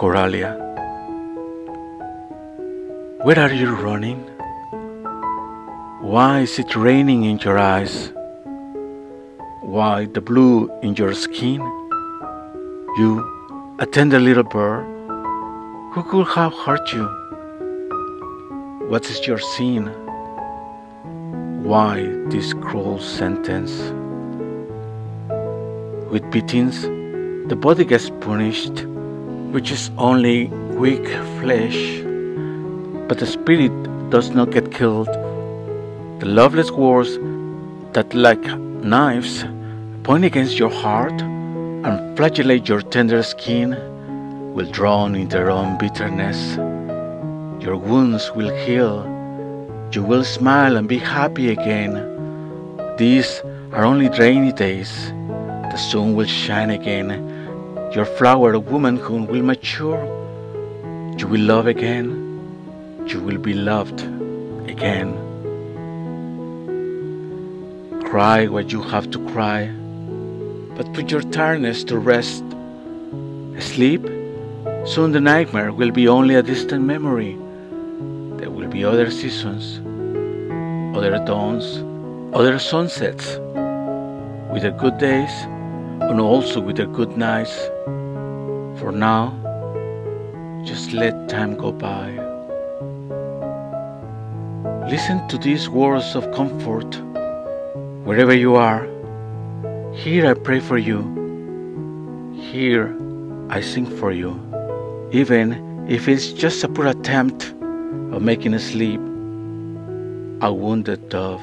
Coralia. Where are you running? Why is it raining in your eyes? Why the blue in your skin? You, a tender little bird, who could have hurt you? What is your sin? Why this cruel sentence? With beatings, the body gets punished, which is only weak flesh, but the spirit does not get killed. The loveless words that, like knives, point against your heart and flagellate your tender skin will drown in their own bitterness. Your wounds will heal. You will smile and be happy again. These are only rainy days. The sun will shine again. Your flower of womanhood will mature. You will love again. You will be loved again. Cry what you have to cry, but put your tiredness to rest. Sleep. Soon the nightmare will be only a distant memory. There will be other seasons, other dawns, other sunsets, with the good days and also with their good nights. For now, just let time go by. Listen to these words of comfort wherever you are. Here I pray for you. Here I sing for you. Even if it's just a poor attempt of making a sleep a wounded dove.